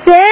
Joseph.